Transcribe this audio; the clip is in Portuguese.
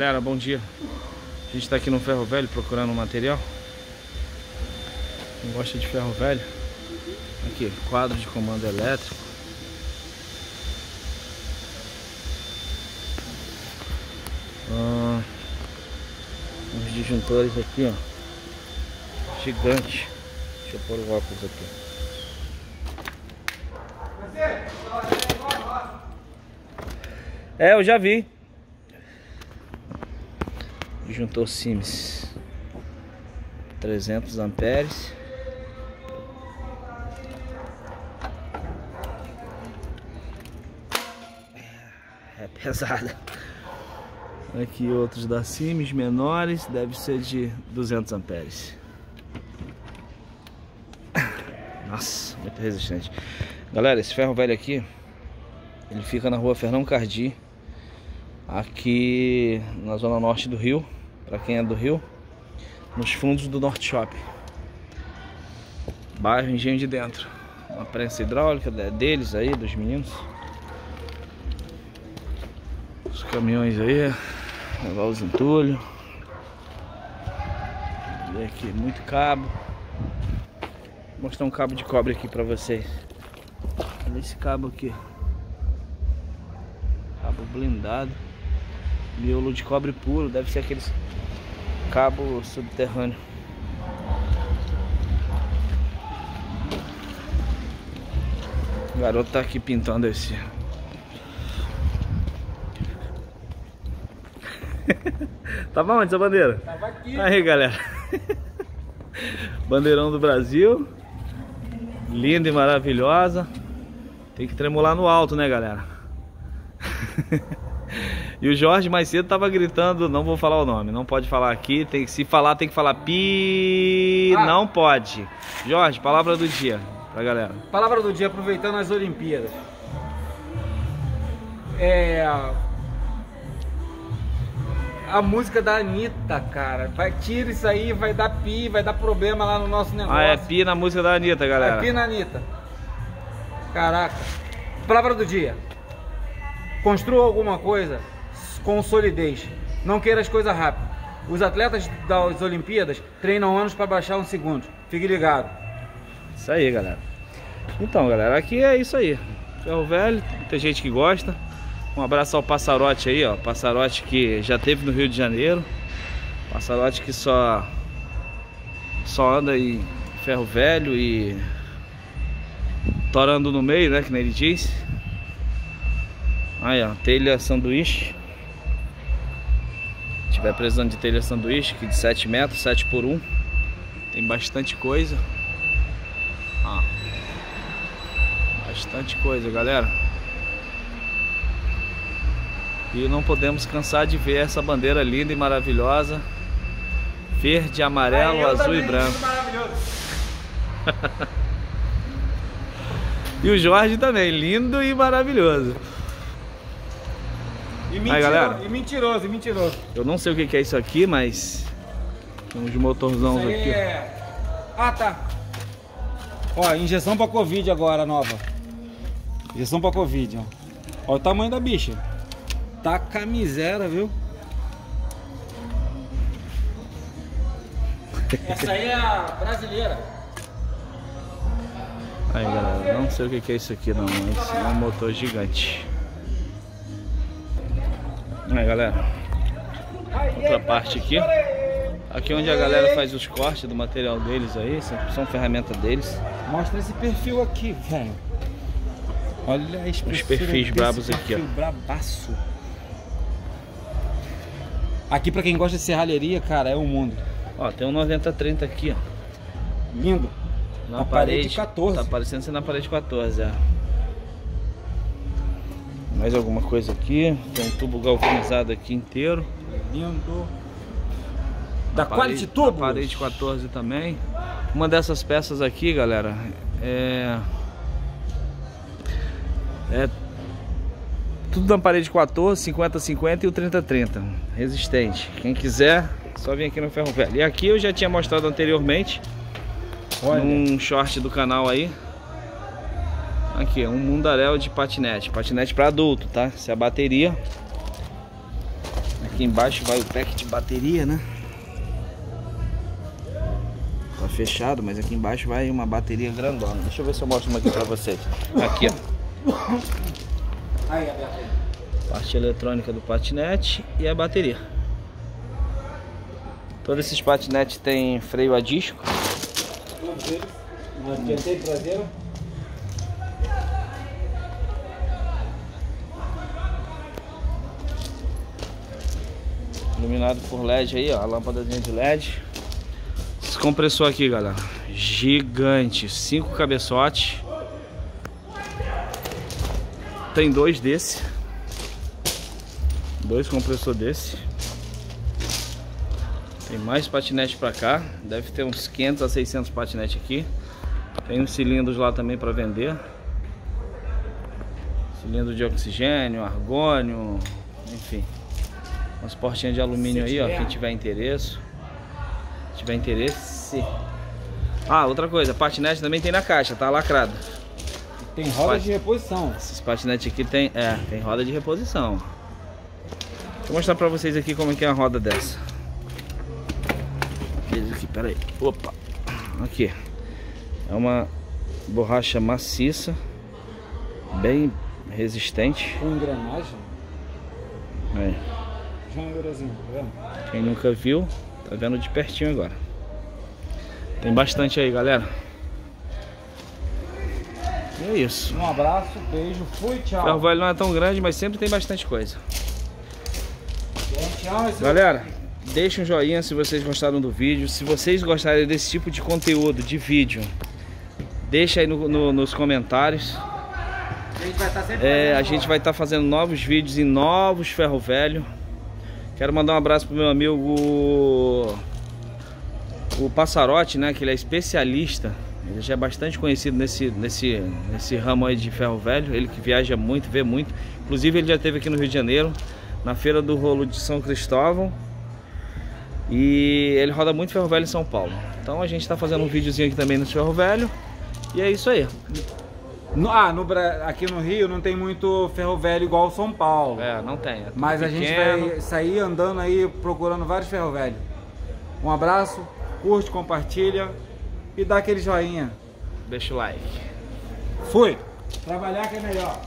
Galera, bom dia. A gente está aqui no ferro velho procurando um material. Quem gosta de ferro velho? Aqui, quadro de comando elétrico. Ah, uns disjuntores aqui, ó. Gigante. Deixa eu pôr o óculos aqui. É, eu já vi. Disjuntor Sims 300 amperes. É pesada. Aqui outros da Sims menores, deve ser de 200 amperes. Nossa, muito resistente. Galera, esse ferro velho aqui, ele fica na rua Fernão Cardi, aqui na zona norte do Rio, para quem é do Rio, nos fundos do Norte Shopping. Bairro Engenho de Dentro. Uma prensa hidráulica deles aí, dos meninos. Os caminhões aí, levar os entulhos. E aqui, muito cabo. Vou mostrar um cabo de cobre aqui para vocês. Olha esse cabo aqui. Cabo blindado. Miolo de cobre puro, deve ser aqueles cabo subterrâneo. O garoto tá aqui pintando esse. Tava onde essa bandeira? Tava aqui. Aí galera. Bandeirão do Brasil. Linda e maravilhosa. Tem que tremular no alto, né, galera? e o Jorge mais cedo tava gritando, não vou falar o nome, não pode falar aqui, tem que se falar tem que falar pi, Ah. não pode. Jorge, palavra do dia pra galera. Palavra do dia, aproveitando as Olimpíadas. É. A música da Anitta, cara. Vai, tira isso aí, vai dar pi, vai dar problema lá no nosso negócio. Ah, é pi na música da Anitta, galera. É pi na Anitta. Caraca. Palavra do dia. Construa alguma coisa com solidez. Não queira as coisas rápido. Os atletas das Olimpíadas treinam anos para baixar um segundo. Fique ligado. Isso aí, galera. Então, galera, aqui é isso aí. Ferro velho, tem gente que gosta. Um abraço ao Passarote aí, ó. Passarote que já teve no Rio de Janeiro. Passarote que só só anda em ferro velho e torando no meio, né, que nem ele diz. Aí, ó, telha sanduíche. Se tiver precisando de telha sanduíche, que de 7 metros, 7 por 1. Tem bastante coisa. Ó. Bastante coisa, galera. E não podemos cansar de ver essa bandeira linda e maravilhosa. Verde, amarelo, azul e branco. E o Jorge também, lindo e maravilhoso. E Aí, mentiroso, galera. e mentiroso, e mentiroso. Eu não sei o que é isso aqui, mas tem uns aí aqui. é... Ah, tá. Ó, injeção pra Covid agora, nova. Injeção pra Covid, ó. Ó o tamanho da bicha. Tá camisera, viu? Essa aí é a brasileira. Aí, galera, não sei o que que é isso aqui não, mas é um motor gigante. Aí, galera, outra parte aqui. Aqui é onde a galera faz os cortes do material deles aí, são, ferramentas deles. Mostra esse perfil aqui, velho. Olha espessura perfis desse brabos aqui, ó. Brabaço. Aqui pra quem gosta de serralheria, cara, é o mundo. Ó, tem um 9030 aqui, ó. Lindo. Na Na parede 14. Tá parecendo ser na parede 14, é. Mais alguma coisa aqui. Tem um tubo galvanizado aqui inteiro. Lindo. Da Parede- Quality na Parede 14 também. Uma dessas peças aqui, galera, é. É. Tudo na parede 14, 50-50 e o 30-30. Resistente. Quem quiser, só vir aqui no Ferro Velho. E aqui eu já tinha mostrado anteriormente. Olha. Num short do canal aí. Aqui, um mundaréu de patinete. Patinete para adulto, tá? Essa é a bateria. Aqui embaixo vai o pack de bateria, né? Tá fechado, mas aqui embaixo vai uma bateria grandona. Deixa eu ver se eu mostro uma aqui pra vocês. Aqui, ó. Parte eletrônica do patinete e a bateria. Todos esses patinetes têm freio a disco. E traseira. Iluminado por LED aí, ó. A lâmpadazinha de LED. Esse compressor aqui, galera. Gigante. Cinco cabeçotes. Tem dois desse. Dois compressor desse. Tem mais patinete pra cá. Deve ter uns 500 a 600 patinetes aqui. Tem uns cilindros lá também pra vender. Cilindro de oxigênio, argônio, enfim. Umas portinhas de alumínio aí, ó, quem tiver interesse. Se tiver interesse. Ah, outra coisa, patinete também tem na caixa, tá lacrado. Tem roda de reposição. Esses patinetes aqui tem, é, tem roda de reposição. Eu mostrar pra vocês aqui como é que é a roda dessa. Aqui, pera aí. Opa. Aqui. É uma borracha maciça, bem resistente. Com engrenagem. Aí. Tá vendo? Quem nunca viu, tá vendo de pertinho agora. Tem bastante aí, galera. E é isso. Um abraço, beijo, fui, tchau. Ferro velho não é tão grande, mas sempre tem bastante coisa. Esse Galera, deixa um joinha se vocês gostaram do vídeo. Se vocês gostarem desse tipo de conteúdo, de vídeo, deixa aí no- no- nos comentários. A gente vai estar sempre É, estar fazendo novos vídeos em novos ferro velho. Quero mandar um abraço pro meu amigo o Passarote, né? Que ele é especialista. Ele já é bastante conhecido nesse, nesse, nesse ramo aí de ferro velho. Ele que viaja muito, vê muito. Inclusive ele já esteve aqui no Rio de Janeiro, na feira do rolo de São Cristóvão. E ele roda muito ferro velho em São Paulo. Então a gente está fazendo um videozinho aqui também no ferro velho. E é isso aí. No- ah, no, aqui no Rio não tem muito ferro velho igual São Paulo. É, não tem. é Mas a gente pequeno. vai sair andando aí procurando vários ferro velho. Um abraço, curte, compartilha e dá aquele joinha. Deixa o like. Fui! Trabalhar que é melhor.